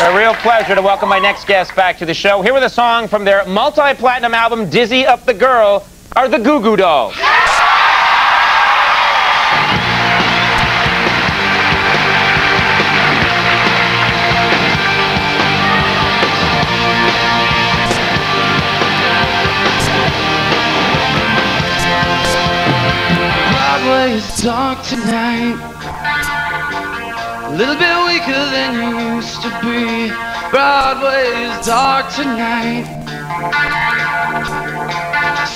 A real pleasure to welcome my next guest back to the show. Here with a song from their multi-platinum album, Dizzy Up the Girl, are the Goo Goo Dolls. Broadway is dark tonight. Little bit weaker than you used to be. Broadway is dark tonight.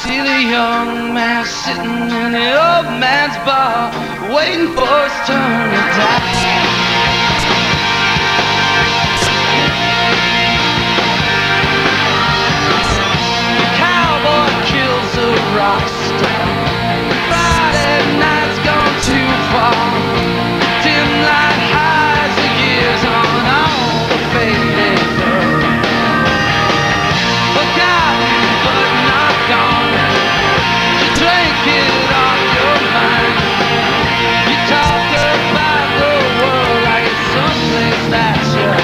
See the young man sitting in the old man's bar, waiting for his turn to die. Someplace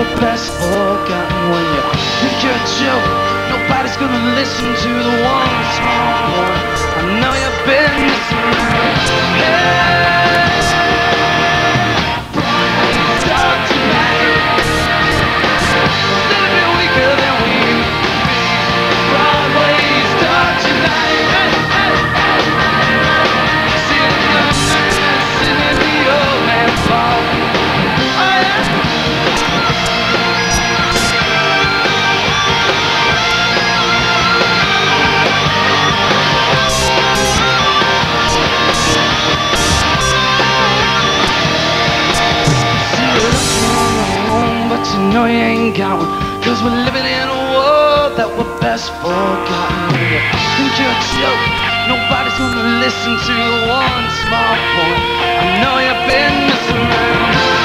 we're best forgotten when you think you're. Nobody's gonna listen to the one small point. I know you've been missing. Hey, But you you ain't got one. Cause we're living in a world that we're best forgotten. You think you're a joke Nobody's gonna listen to the one small point I know you've been messing around. Hey,